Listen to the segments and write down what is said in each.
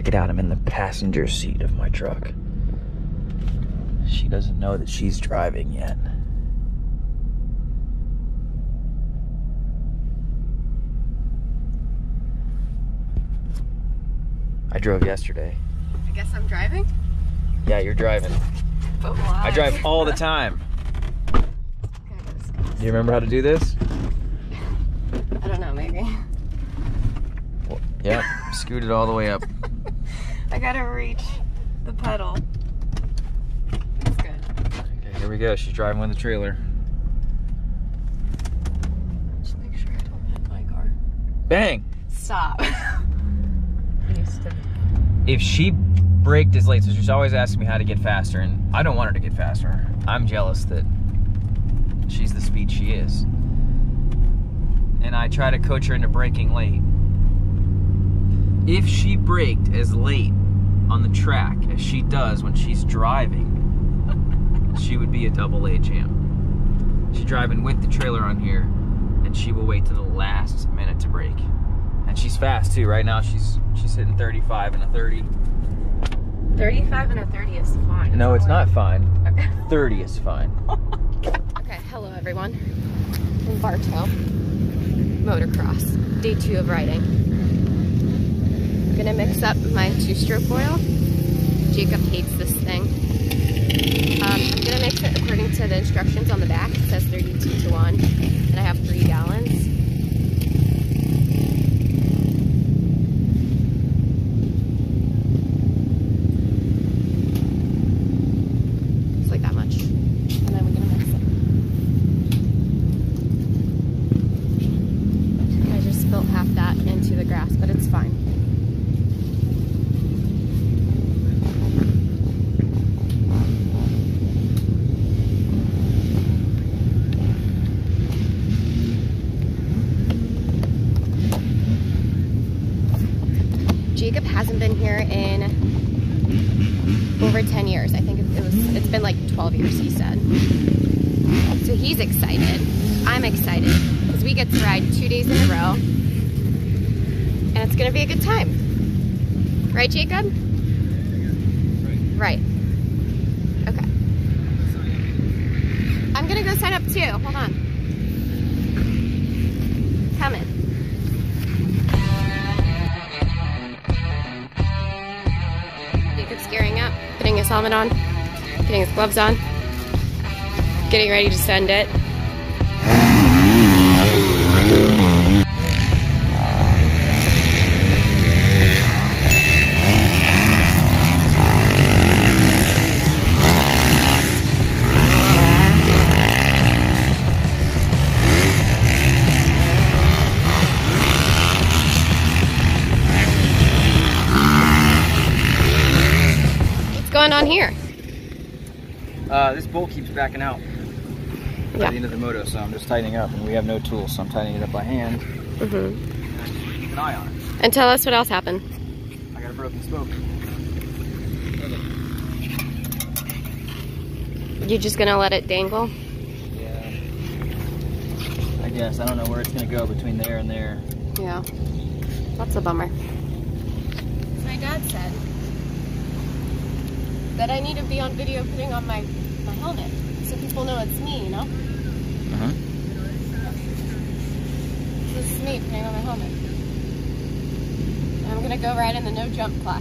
Check it out, I'm in the passenger seat of my truck. She doesn't know that she's driving yet. I drove yesterday. I guess I'm driving. Yeah, you're driving. But why? I drive all the time. Okay, I gotta scoot. Do you remember how to do this? I don't know, maybe. Well, yep, scoot it all the way up. I gotta reach the pedal. That's good. Okay, here we go. She's driving with the trailer. Just make sure I don't hit my car. Bang! Stop. If she braked as late, so she's always asking me how to get faster, and I don't want her to get faster. I'm jealous that she's the speed she is. And I try to coach her into braking late. If she braked as late on the track as she does when she's driving, she would be a double A champ. She's driving with the trailer on here, and she will wait to the last minute to brake. And she's fast too. Right now she's she's hitting 35 and a 30. 35 and a 30 is fine. No, it's not fine. Okay. 30 is fine. Okay, hello everyone. From Bartow. Motocross. Day two of riding. Up my two-stroke oil. Jacob hates this thing. Um, I'm gonna mix it according to the instructions on the back. It says 32 to 1, and I have three gallons. It's like that much. And then we're gonna mix it. I just spilled half that into the grass, but it's fine. Jacob hasn't been here in over 10 years. I think it was it's been like 12 years he said. So he's excited. I'm excited because we get to ride two days in a row. And it's gonna be a good time. Right, Jacob? Right. Okay. I'm gonna go sign up too. Hold on. Coming. Jacob's gearing up, putting his helmet on, getting his gloves on, getting ready to send it. Going on here? Uh, this bolt keeps backing out by Yeah. the end of the moto, so I'm just tightening up, and we have no tools, so I'm tightening it up by hand. Mm -hmm. Keep an eye on it. And tell us what else happened. I got a broken spoke. You just gonna let it dangle? Yeah. I guess I don't know where it's gonna go between there and there. Yeah. That's a bummer. My dad said that I need to be on video putting on my, my helmet so people know it's me, you know? Uh-huh. This is me putting on my helmet. I'm gonna go ride in the no jump class.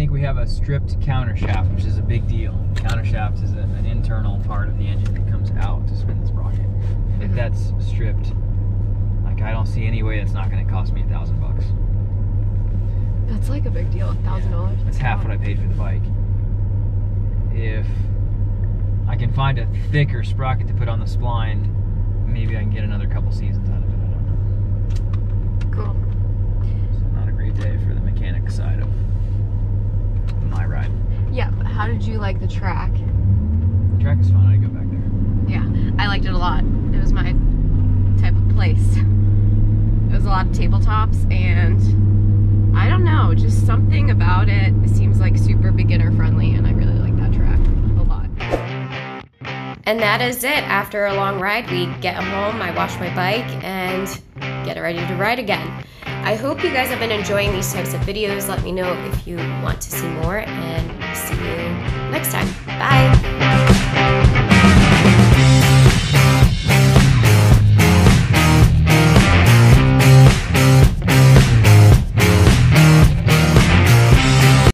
Think we have a stripped countershaft, which is a big deal. Countershaft is a, an internal part of the engine that comes out to spin the sprocket. And if Mhm. that's stripped, like I don't see any way that's not going to cost me a thousand bucks. That's like a big deal, a thousand dollars. That's half what I paid for the bike. If I can find a thicker sprocket to put on the spline, maybe I can get another couple seasons out of it. I don't know. Cool. It's not a great day for the mechanic side of my ride. Yeah, but how did you like the track? The track is fun. I'd go back there. Yeah, I liked it a lot. It was my type of place. It was a lot of tabletops and I don't know, just something about it. It seems like super beginner friendly and I really like that track a lot. And that is it. After a long ride, we get home, I wash my bike and get it ready to ride again. I hope you guys have been enjoying these types of videos. Let me know if you want to see more and see you next time. Bye.